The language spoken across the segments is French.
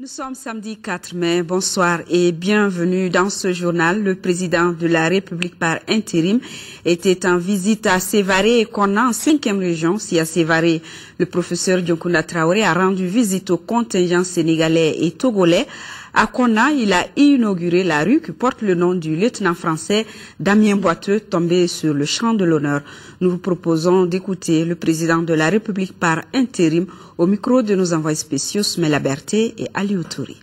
Nous sommes samedi 4 mai. Bonsoir et bienvenue dans ce journal. Le président de la République par intérim était en visite à Sévaré et qu'on a en cinquième région. Si à Sévaré, le professeur Dionkunda Traoré a rendu visite aux contingents sénégalais et togolais à Kona, il a inauguré la rue qui porte le nom du lieutenant français Damien Boiteux, tombé sur le champ de l'honneur. Nous vous proposons d'écouter le président de la République par intérim au micro de nos envoyés spéciaux Smela Berthe et Ali Outouri.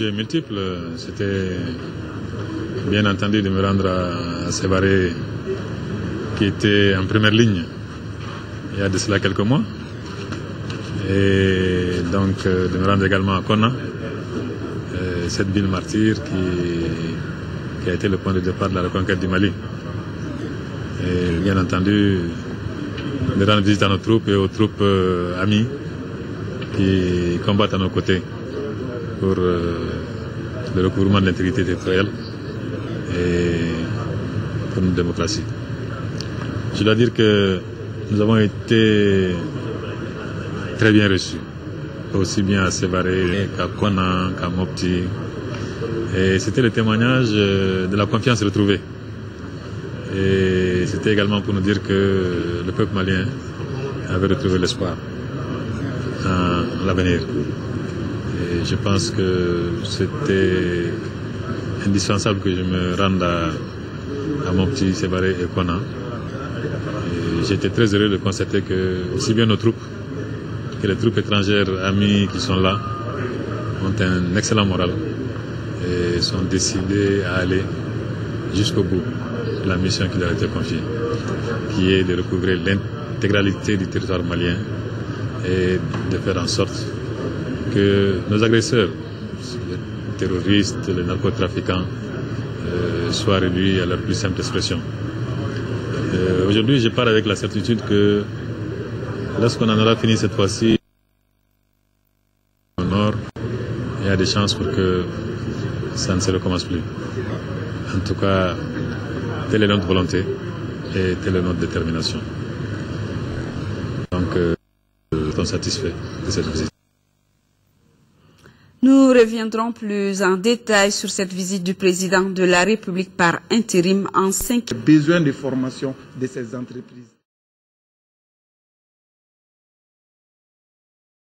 Objets multiples, c'était bien entendu de me rendre à Sévaré qui était en première ligne il y a de cela quelques mois. Et donc de me rendre également à Kona, cette ville martyre qui, qui a été le point de départ de la reconquête du Mali. Et bien entendu, de rendre visite à nos troupes et aux troupes amies qui combattent à nos côtés pour le recouvrement de l'intégrité territoriale et pour une démocratie. Je dois dire que nous avons été très bien reçus, aussi bien à Sévaré qu'à Kona, qu'à Mopti. Et c'était le témoignage de la confiance retrouvée. Et c'était également pour nous dire que le peuple malien avait retrouvé l'espoir en l'avenir. Je pense que c'était indispensable que je me rende à, mon petit Sévaré et Kona. J'étais très heureux de constater que aussi bien nos troupes que les troupes étrangères amies qui sont là ont un excellent moral et sont décidés à aller jusqu'au bout de la mission qui leur a été confiée, qui est de recouvrir l'intégralité du territoire malien et de faire en sorte que nos agresseurs, les terroristes, les narcotrafiquants, euh, soient réduits à leur plus simple expression. Euh, Aujourd'hui, je pars avec la certitude que lorsqu'on en aura fini cette fois-ci, au nord, il y a des chances pour que ça ne se recommence plus. En tout cas, telle est notre volonté et telle est notre détermination. Donc, euh, nous sommes satisfaits de cette visite. Nous reviendrons plus en détail sur cette visite du président de la République par intérim en cinq. Besoin de formation de ces entreprises.